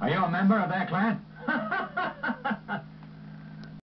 Are you a member of their clan?